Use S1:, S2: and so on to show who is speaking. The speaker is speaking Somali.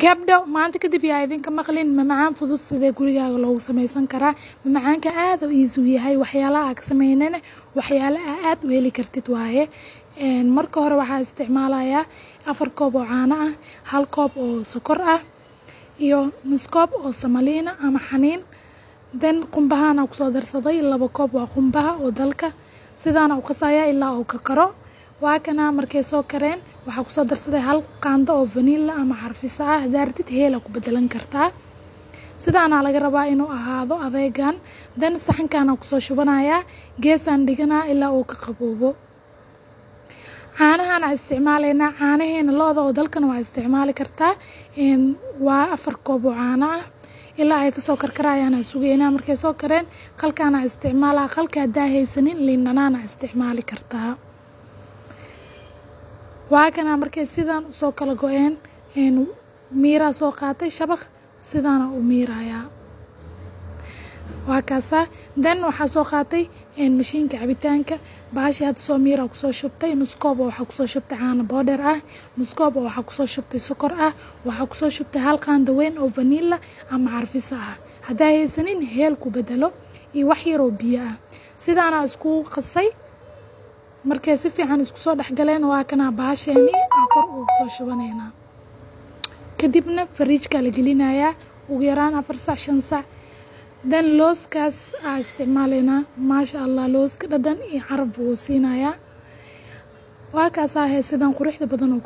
S1: Gabdho maanta kadib yaa idinka maqlin mamacaan fudud sidee gurigaaga loogu samaysan karaa? Mamacaanka aad u easy u yahay waxyaalaha aad ka sameynana waxyaala aa aad u heli kartid waaye. Marka hore waxaa isticmaalayaa afar koob oo caano ah hal koob oo sokor ah iyo nus koob oo samaliina ama xaniin. Then qumbahaana ku soo darsaday laba koob waa qumbaha oo dalka. Sidaana u qasayaa ilaa uu ka karo waa kana markay soo kareen waxaa ku soo darsaday hal qaando oo vanilla ama xarfisa ah. Haddaa rabtid heela ku bedelan kartaa. Sidaana laga rabaa inuu ahaado adeegan then saxankaana ku soo shubanayaa geesaan dhiganaa ilaa uu ka qaboobo. Caanahan aan isticmaalaynaa caanaheena lo-da oo dalkana waa isticmaali kartaa. Waa afar koob oo caano ah. Ilaa ay ka soo karkarayaan aan sugeynaa markay soo kareen qalkaana isticmaalaa qalka haddaa haysanin liin dhanaana isticmaali kartaa waa kana markay sidaan u soo kala go-een een, miiraa soo qaatay shabaq sidaana u miirayaa. Waa kaasa. Then waxaa soo qaatay mashiinka cabitaanka. Bahashii hadda soo miira ku soo shubtay nus koob oo waxaa ku soo shubtay caano boodher ah. Nus koob oo waxaa ku soo shubtay sokor ah. Waxaa ku soo shubtay hal qaando weyn oo vanilla ama carfisa ah. Haddaa haysanin heel ku bedelo iyo wax yar oo biyo ah. Sidaana iskugu qasay markay si fiican isku soo dhexgaleen waa kana bahasheeni aan kor ugu soo shubanaynaa kadibna fariijkaa la gelinayaa ugu yaraan afar sac shan sac then looskaas aa isticmaalaynaa maasha allah looska dhadhan iyo carab buu siinayaa waa kaas ahee sidan quruxda badan oo